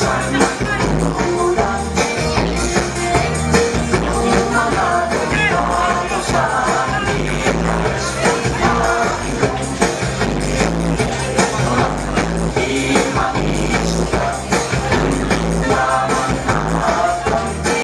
time.